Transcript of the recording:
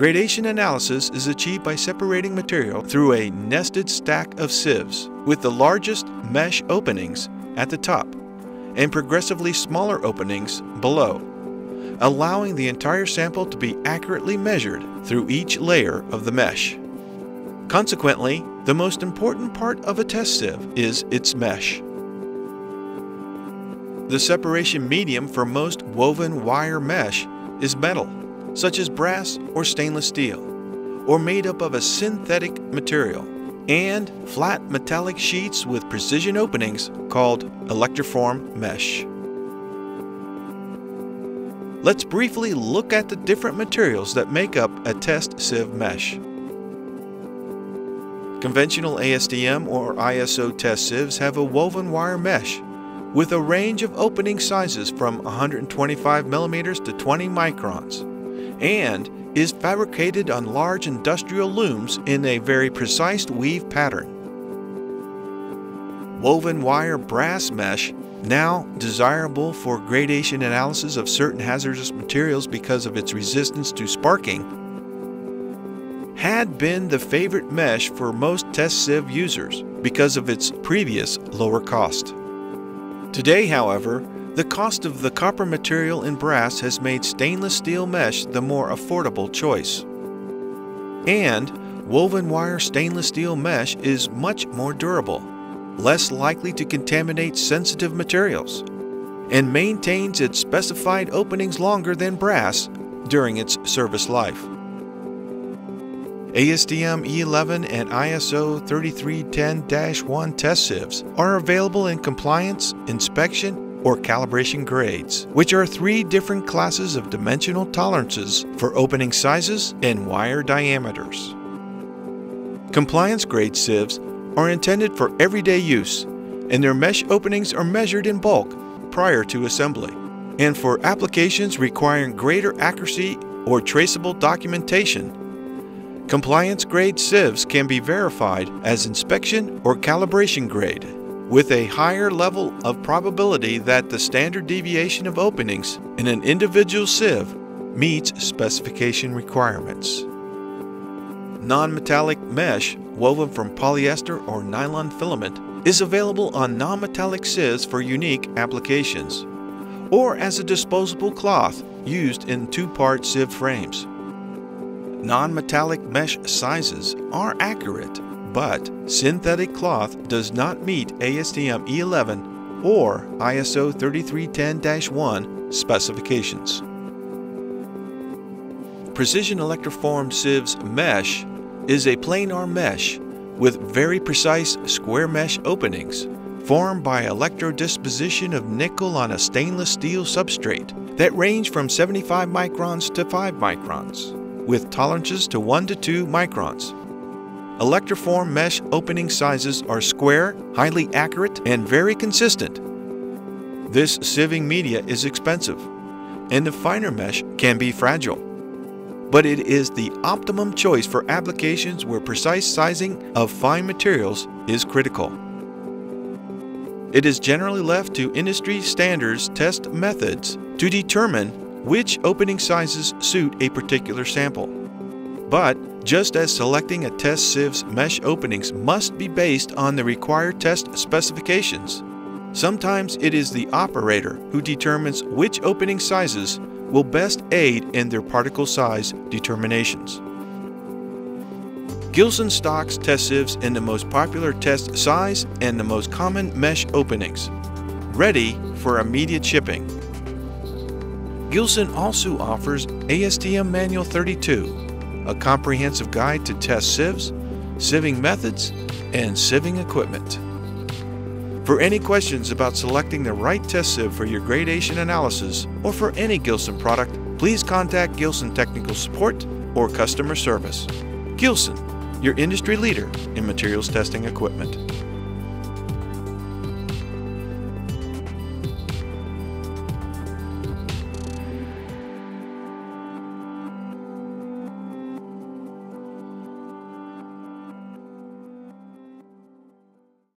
Gradation analysis is achieved by separating material through a nested stack of sieves, with the largest mesh openings at the top and progressively smaller openings below, allowing the entire sample to be accurately measured through each layer of the mesh. Consequently, the most important part of a test sieve is its mesh. The separation medium for most woven wire mesh is metal, such as brass or stainless steel, or made up of a synthetic material, and flat metallic sheets with precision openings called electroform mesh. Let's briefly look at the different materials that make up a test sieve mesh. Conventional ASTM or ISO test sieves have a woven wire mesh with a range of opening sizes from 125 millimeters to 20 microns and is fabricated on large industrial looms in a very precise weave pattern. Woven wire brass mesh, now desirable for gradation analysis of certain hazardous materials because of its resistance to sparking, had been the favorite mesh for most test sieve users because of its previous lower cost. Today, however, the cost of the copper material in brass has made stainless steel mesh the more affordable choice. And woven wire stainless steel mesh is much more durable, less likely to contaminate sensitive materials, and maintains its specified openings longer than brass during its service life. ASTM E11 and ISO 3310-1 test sieves are available in compliance, inspection, or calibration grades, which are three different classes of dimensional tolerances for opening sizes and wire diameters. Compliance grade sieves are intended for everyday use, and their mesh openings are measured in bulk prior to assembly. And for applications requiring greater accuracy or traceable documentation, Compliance grade sieves can be verified as inspection or calibration grade, with a higher level of probability that the standard deviation of openings in an individual sieve meets specification requirements. Non-metallic mesh woven from polyester or nylon filament is available on non-metallic sieves for unique applications, or as a disposable cloth used in two-part sieve frames. Non-metallic mesh sizes are accurate, but synthetic cloth does not meet ASTM E11 or ISO 3310-1 specifications. Precision Electroform Sieves mesh is a planar mesh with very precise square mesh openings formed by electrodeposition of nickel on a stainless steel substrate that range from 75 microns to 5 microns with tolerances to 1 to 2 microns. Electroform mesh opening sizes are square, highly accurate, and very consistent. This sieving media is expensive, and the finer mesh can be fragile. But it is the optimum choice for applications where precise sizing of fine materials is critical. It is generally left to industry standards test methods to determine which opening sizes suit a particular sample. But just as selecting a test sieve's mesh openings must be based on the required test specifications, sometimes it is the operator who determines which opening sizes will best aid in their particle size determinations. Gilson stocks test sieves in the most popular test size and the most common mesh openings, ready for immediate shipping. Gilson also offers ASTM Manual 32, a comprehensive guide to test sieves, sieving methods, and sieving equipment. For any questions about selecting the right test sieve for your gradation analysis or for any Gilson product, please contact Gilson Technical Support or Customer Service. Gilson, your industry leader in materials testing equipment.